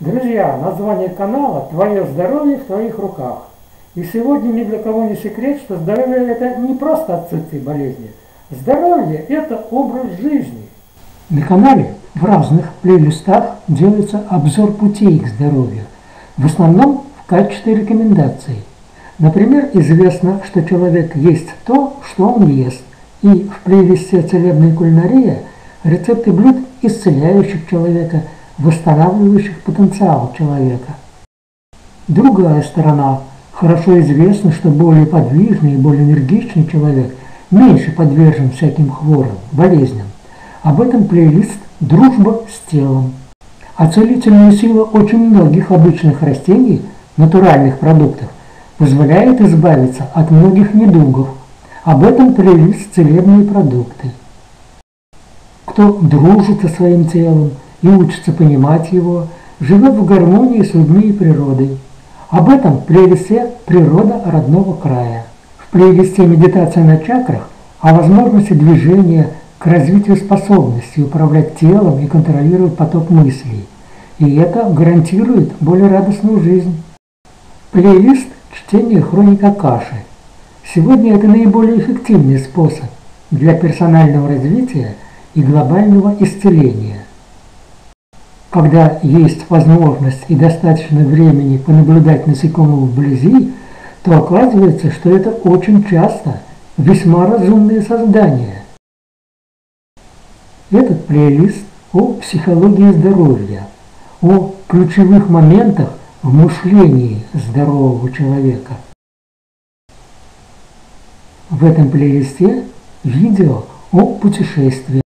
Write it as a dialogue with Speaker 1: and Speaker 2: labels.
Speaker 1: Друзья, название канала «Твое здоровье в твоих руках». И сегодня ни для кого не секрет, что здоровье – это не просто отсутствие болезни. Здоровье – это образ жизни.
Speaker 2: На канале в разных плейлистах делается обзор путей к здоровью, в основном в качестве рекомендаций. Например, известно, что человек есть то, что он ест, и в плейлисте «Целебная кулинария» рецепты блюд, исцеляющих человека – восстанавливающих потенциал человека. Другая сторона. Хорошо известно, что более подвижный и более энергичный человек меньше подвержен всяким хворям, болезням. Об этом плейлист «Дружба с телом». А целительная сила очень многих обычных растений, натуральных продуктов, позволяет избавиться от многих недугов. Об этом плейлист «Целебные продукты». Кто дружит со своим телом – и учится понимать его, живет в гармонии с людьми и природой. Об этом в плейлисте «Природа родного края». В плейлисте «Медитация на чакрах» о возможности движения к развитию способности управлять телом и контролировать поток мыслей. И это гарантирует более радостную жизнь. Плейлист «Чтение хроника каши». Сегодня это наиболее эффективный способ для персонального развития и глобального исцеления. Когда есть возможность и достаточно времени понаблюдать насекомых вблизи, то оказывается, что это очень часто весьма разумные создания. Этот плейлист о психологии здоровья, о ключевых моментах в мышлении здорового человека. В этом плейлисте видео о путешествии.